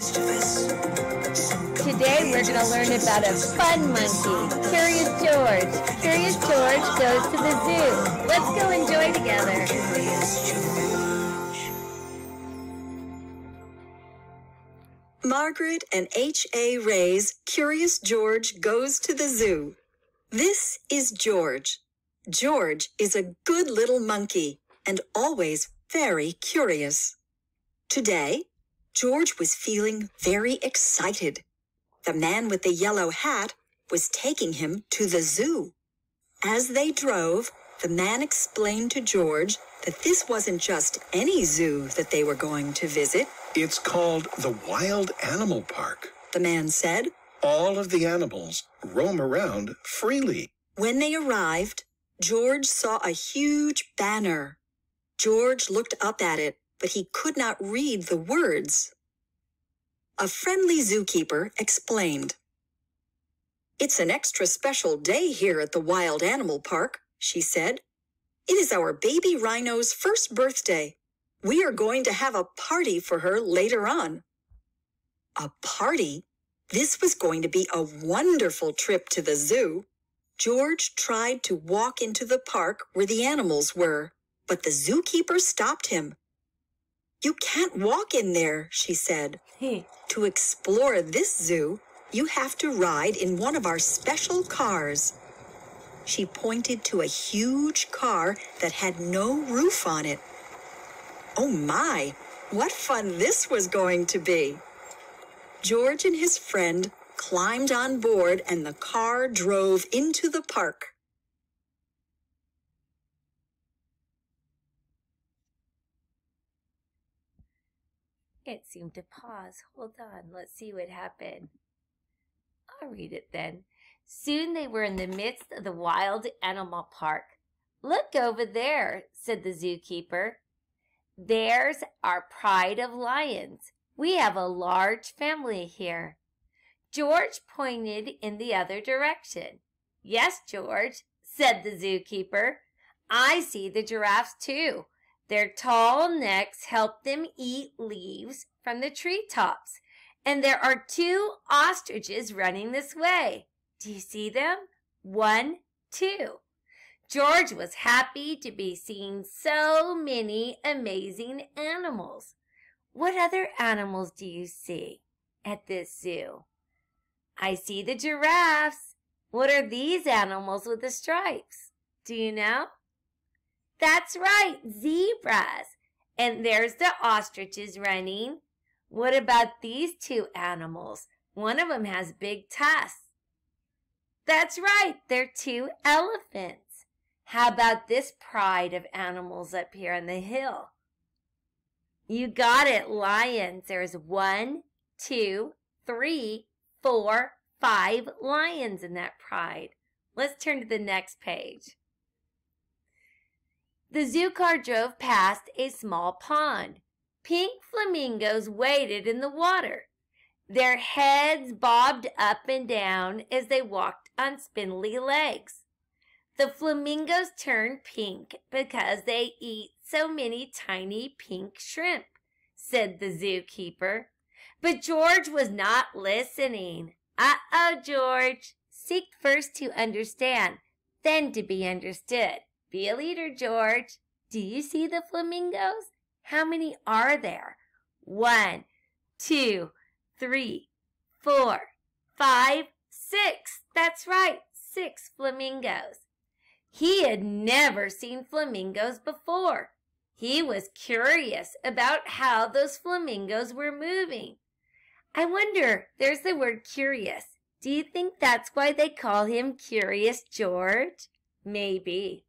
Today we're going to learn about a fun monkey, Curious George. Curious George goes to the zoo. Let's go enjoy together. Margret and H.A. Rey's Curious George Goes to the Zoo. This is George. George is a good little monkey and always very curious. Today, George was feeling very excited. The man with the yellow hat was taking him to the zoo. As they drove, the man explained to George that this wasn't just any zoo that they were going to visit. It's called the Wild Animal Park. The man said. All of the animals roam around freely. When they arrived, George saw a huge banner. George looked up at it, but he could not read the words. A friendly zookeeper explained. It's an extra special day here at the Wild Animal Park, she said. It is our baby rhino's first birthday. We are going to have a party for her later on. A party? This was going to be a wonderful trip to the zoo. George tried to walk into the park where the animals were, but the zookeeper stopped him. You can't walk in there, she said. Hmm. to explore this zoo, you have to ride in one of our special cars. She pointed to a huge car that had no roof on it. Oh my, what fun this was going to be! George and his friend climbed on board and the car drove into the park. It seemed to pause. Hold on, let's see what happened. I'll read it then. Soon they were in the midst of the wild animal park. Look over there, said the zookeeper. There's our pride of lions. We have a large family here. George pointed in the other direction. Yes, George, said the zookeeper. I see the giraffes too. Their tall necks help them eat leaves from the treetops. And there are two ostriches running this way. Do you see them? One, two. George was happy to be seeing so many amazing animals. What other animals do you see at this zoo? I see the giraffes. What are these animals with the stripes? Do you know? That's right, zebras. And there's the ostriches running. What about these two animals? One of them has big tusks. That's right, they're two elephants. How about this pride of animals up here on the hill? You got it, lions. There's one, two, three, four, five lions in that pride. Let's turn to the next page. The zoo car drove past a small pond. Pink flamingos waded in the water. Their heads bobbed up and down as they walked on spindly legs. The flamingos turn pink because they eat so many tiny pink shrimp, said the zookeeper. But George was not listening. Uh-oh, George. Seek first to understand, then to be understood. Be a leader, George. Do you see the flamingos? How many are there? One, two, three, four, five, six. That's right, six flamingos. He had never seen flamingos before. He was curious about how those flamingos were moving. I wonder, there's the word curious. Do you think that's why they call him Curious George? Maybe.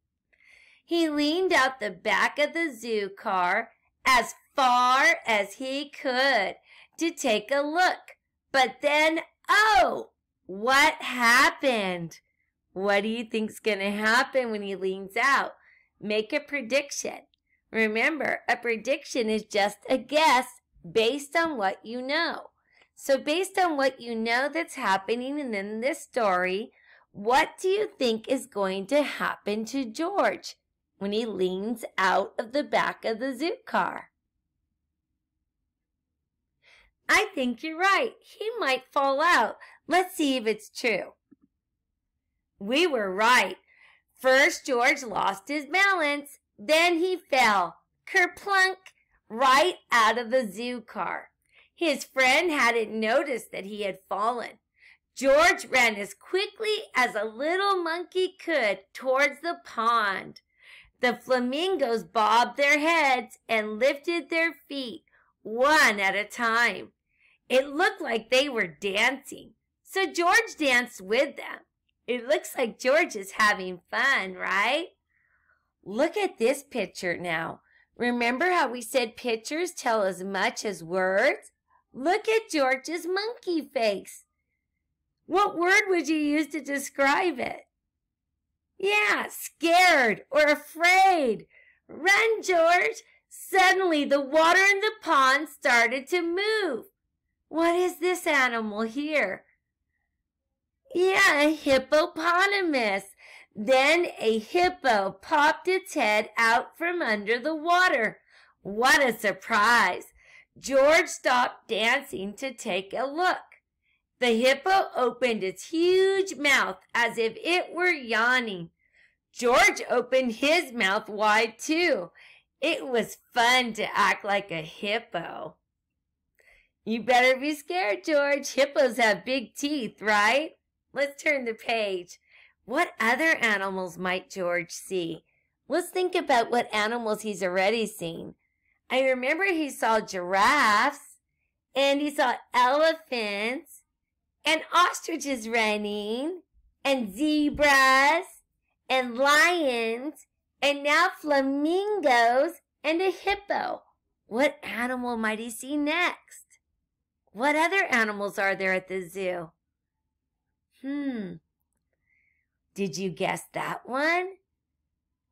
He leaned out the back of the zoo car as far as he could to take a look. But then, oh, what happened? What do you think's going to happen when he leans out? Make a prediction. Remember, a prediction is just a guess based on what you know. So based on what you know that's happening in this story, what do you think is going to happen to George? When he leans out of the back of the zoo car. I think you're right. He might fall out. Let's see if it's true. We were right. First, George lost his balance. Then he fell, kerplunk, right out of the zoo car. His friend hadn't noticed that he had fallen. George ran as quickly as a little monkey could towards the pond. The flamingos bobbed their heads and lifted their feet one at a time. It looked like they were dancing, so George danced with them. It looks like George is having fun, right? Look at this picture now. Remember how we said pictures tell as much as words? Look at George's monkey face. What word would you use to describe it? Yeah, scared or afraid. Run, George. Suddenly, the water in the pond started to move. What is this animal here? Yeah, a hippopotamus. Then a hippo popped its head out from under the water. What a surprise! George stopped dancing to take a look. The hippo opened its huge mouth as if it were yawning. George opened his mouth wide too. It was fun to act like a hippo. You better be scared, George. Hippos have big teeth, right? Let's turn the page. What other animals might George see? Let's think about what animals he's already seen. I remember he saw giraffes and he saw elephants and ostriches running and zebras and lions and now flamingos and a hippo. What animal might he see next? What other animals are there at the zoo? Hmm. Did you guess that one?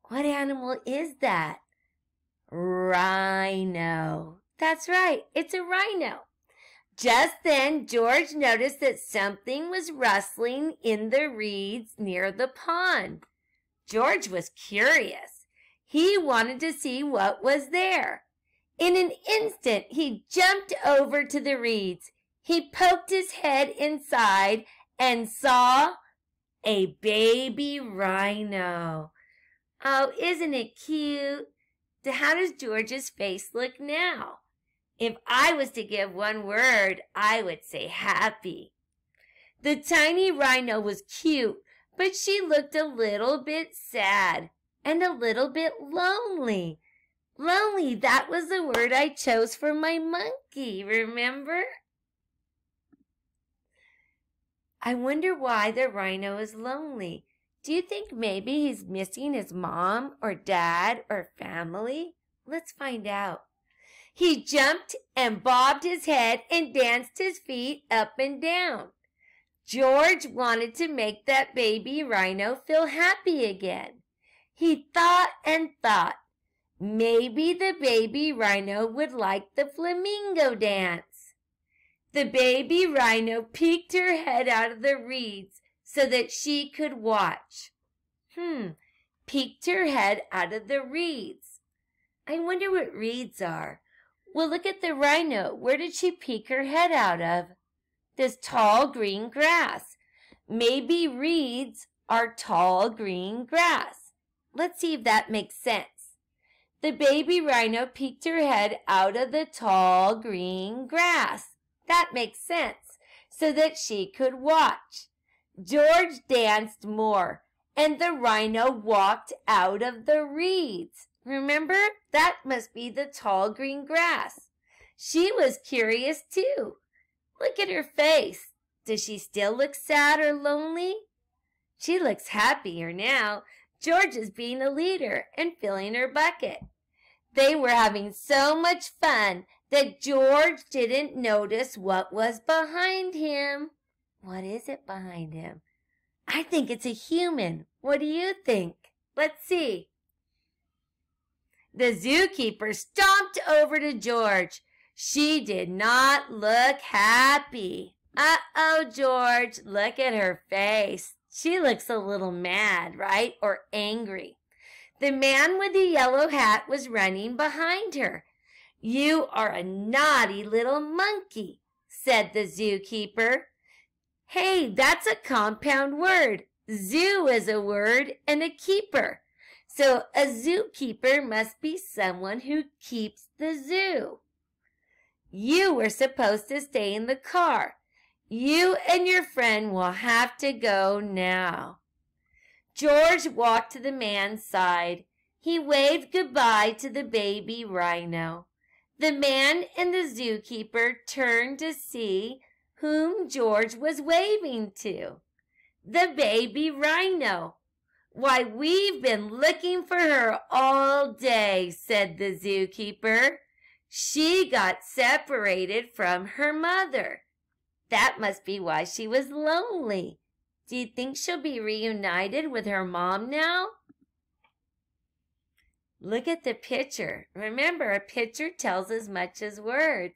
What animal is that? Rhino. That's right, it's a rhino. Just then, George noticed that something was rustling in the reeds near the pond. George was curious. He wanted to see what was there. In an instant, he jumped over to the reeds. He poked his head inside and saw a baby rhino. Oh, isn't it cute? How does George's face look now? If I was to give one word, I would say happy. The tiny rhino was cute, but she looked a little bit sad and a little bit lonely. Lonely, that was the word I chose for my monkey, remember? I wonder why the rhino is lonely. Do you think maybe he's missing his mom or dad or family? Let's find out. He jumped and bobbed his head and danced his feet up and down. George wanted to make that baby rhino feel happy again. He thought and thought. Maybe the baby rhino would like the flamingo dance. The baby rhino peeked her head out of the reeds so that she could watch. Hmm, peeked her head out of the reeds. I wonder what reeds are. Well, look at the rhino. Where did she peek her head out of? This tall green grass. Maybe reeds are tall green grass. Let's see if that makes sense. The baby rhino peeked her head out of the tall green grass. That makes sense, so that she could watch. George danced more, and the rhino walked out of the reeds. Remember? That must be the tall green grass. She was curious too. Look at her face. Does she still look sad or lonely? She looks happier now. George is being a leader and filling her bucket. They were having so much fun that George didn't notice what was behind him. What is it behind him? I think it's a human. What do you think? Let's see. The zookeeper stomped over to George. She did not look happy. Uh-oh, George, look at her face. She looks a little mad, right? Or angry. The man with the yellow hat was running behind her. You are a naughty little monkey. said the zookeeper. Hey, that's a compound word. Zoo is a word and a keeper. So a zookeeper must be someone who keeps the zoo. You were supposed to stay in the car. You and your friend will have to go now. George walked to the man's side. He waved goodbye to the baby rhino. The man and the zookeeper turned to see whom George was waving to. The baby rhino. Why, we've been looking for her all day, said the zookeeper. She got separated from her mother. That must be why she was lonely. Do you think she'll be reunited with her mom now? Look at the picture. Remember, a picture tells as much as words.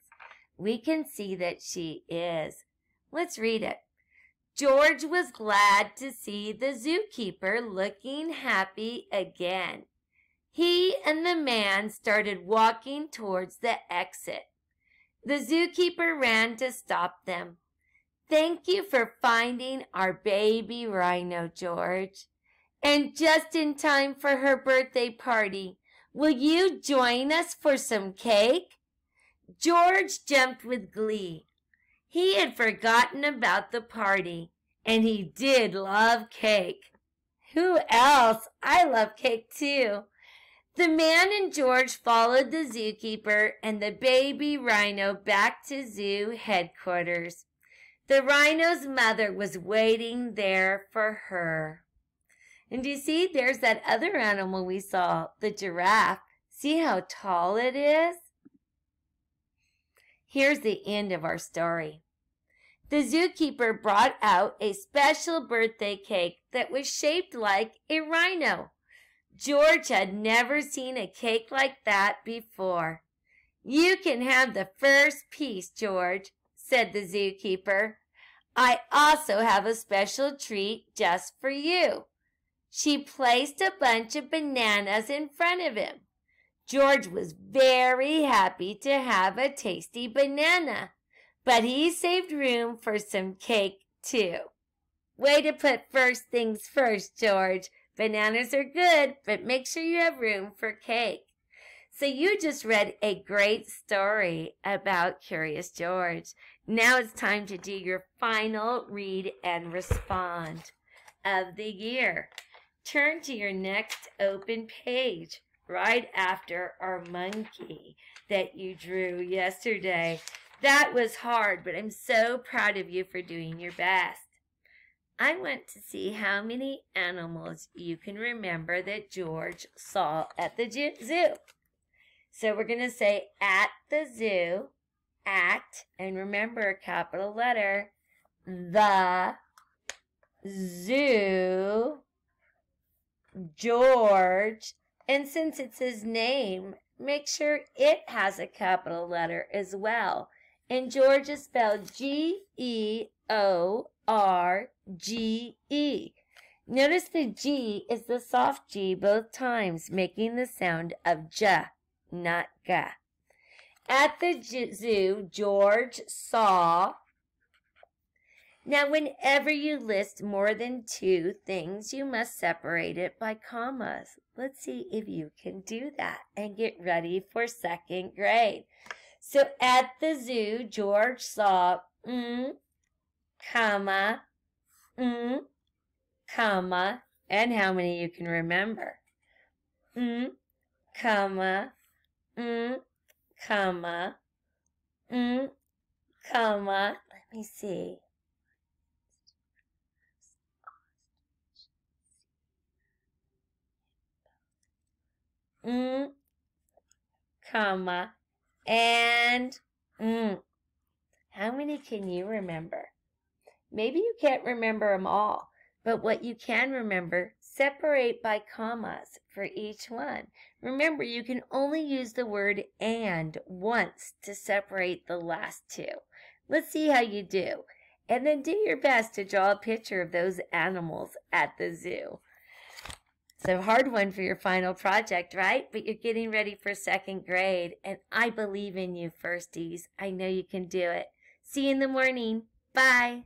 We can see that she is. Let's read it. George was glad to see the zookeeper looking happy again. He and the man started walking towards the exit. The zookeeper ran to stop them. Thank you for finding our baby rhino, George. And just in time for her birthday party, will you join us for some cake? George jumped with glee. He had forgotten about the party, and he did love cake. Who else? I love cake too. The man and George followed the zookeeper and the baby rhino back to zoo headquarters. The rhino's mother was waiting there for her. And you see, there's that other animal we saw, the giraffe. See how tall it is? Here's the end of our story. The zookeeper brought out a special birthday cake that was shaped like a rhino. George had never seen a cake like that before. You can have the first piece, George, said the zookeeper. I also have a special treat just for you. She placed a bunch of bananas in front of him. George was very happy to have a tasty banana but he saved room for some cake too. Way to put first things first, George. Bananas are good, but make sure you have room for cake. So you just read a great story about Curious George. Now it's time to do your final read and respond of the year. Turn to your next open page right after our monkey that you drew yesterday. That was hard, but I'm so proud of you for doing your best. I want to see how many animals you can remember that George saw at the zoo. So we're going to say at the zoo, at, and remember a capital letter, the zoo, George, and since it's his name, make sure it has a capital letter as well. And George is spelled G E O R G E. Notice the G is the soft G both times, making the sound of J, not G. At the zoo, George saw. Now, whenever you list more than two things, you must separate it by commas. Let's see if you can do that and get ready for second grade. So at the zoo, George saw mm, comma, mm, comma, and how many you can remember. Mm, comma, mm, comma, mm, comma. Let me see. Mm, comma, and mm, how many can you remember? Maybe you can't remember them all, but what you can remember, separate by commas for each one. Remember, you can only use the word and once to separate the last two. Let's see how you do. And then do your best to draw a picture of those animals at the zoo. It's a hard one for your final project, right? But you're getting ready for second grade, and I believe in you, firsties. I know you can do it. See you in the morning. Bye.